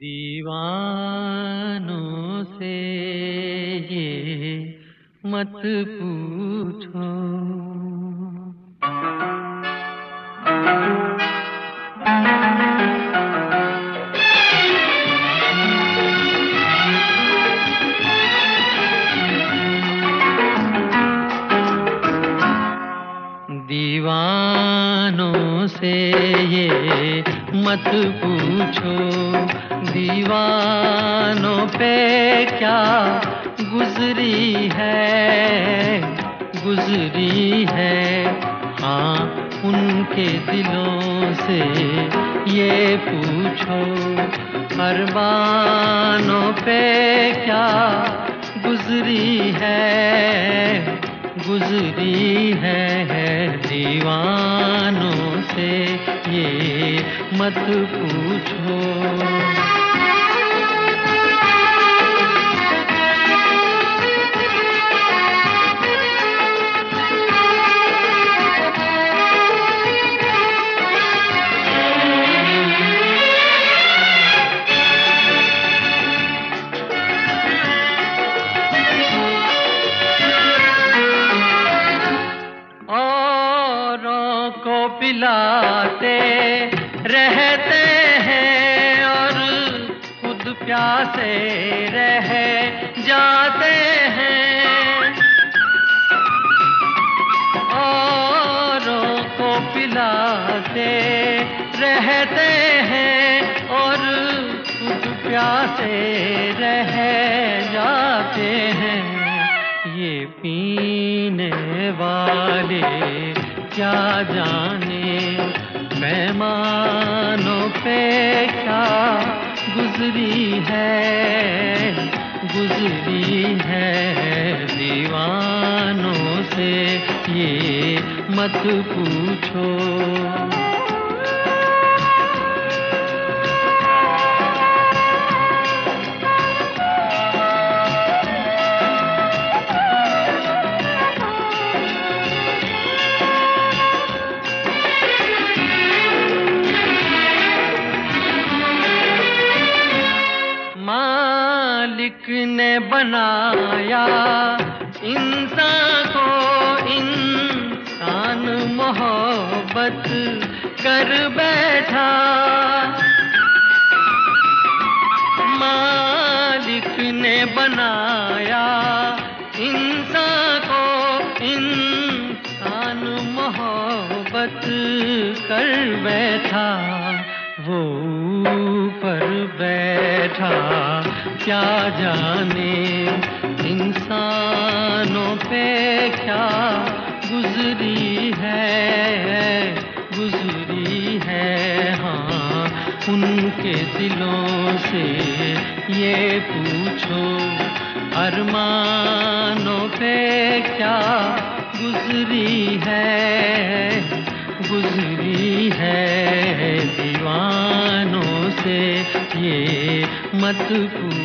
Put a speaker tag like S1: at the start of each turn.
S1: दीवानों से ये मत पूछो। दीवानों से ये मत पूछो। दीवानों पे क्या गुजरी है? गुजरी है। हाँ उनके दिलों से ये पूछो। अरबानों पे क्या गुजरी है? गुजरी है, है दीवानों से ये मत पूछो। पिलाते रहते हैं और खुद प्यासे रह जाते हैं। औरों को पिलाते रहते हैं और खुद प्यासे रह जाते हैं। ये पीने वाले, क्या जाने? मेहमानों पे क्या गुजरी है गुजरी है दीवानों से ये मत पूछो। मालिक ने बनाया। इंसान को इंसान मोहब्बत कर बैठा। मालिक ने बनाया। इंसान को इंसान मोहब्बत कर बैठा। वो पर बैठा। क्या जाने इंसानों पे क्या गुजरी है गुजरी है? हाँ उनके दिलों से ये पूछो, अरमानों पे क्या गुजरी है? गुजरी है दीवानों से ये मत पूछ